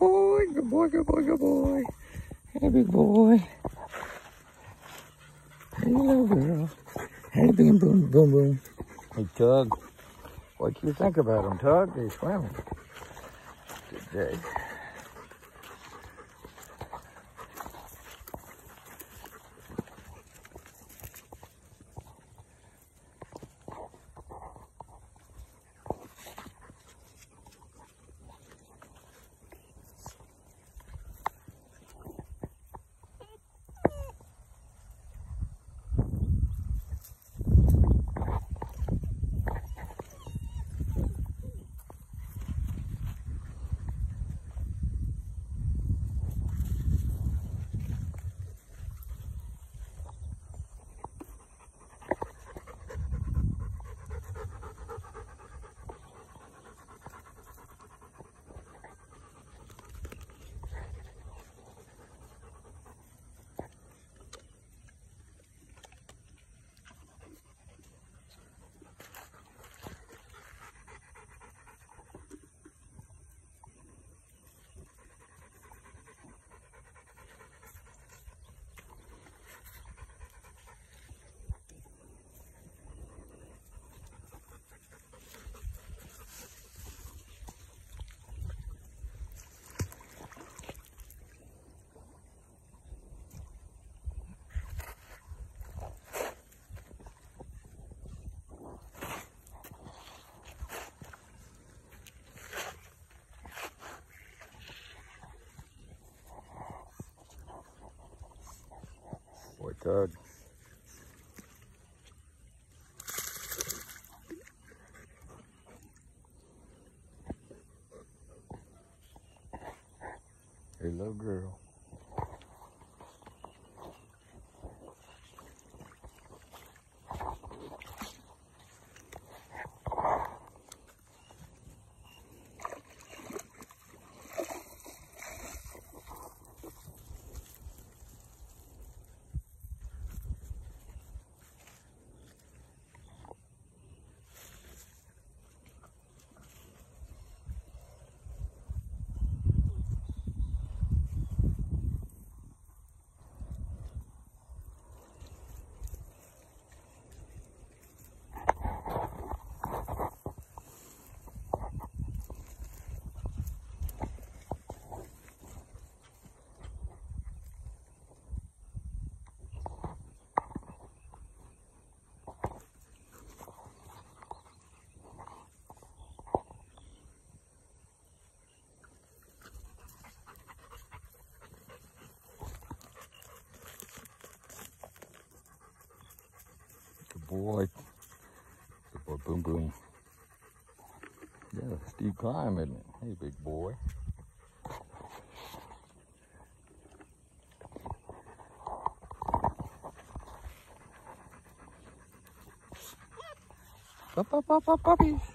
boy, good boy, good boy, good boy. Hey, big boy. Hey, little girl. Hey, boom, boom, boom, boom. Hey, Tug. What you think about him, Tug? He's swimming. Good day. Boy, Hey, little girl. Boy. Good boom, boom. Yeah, steep climb, isn't it? Hey, big boy. Up, up, up, up, puppies.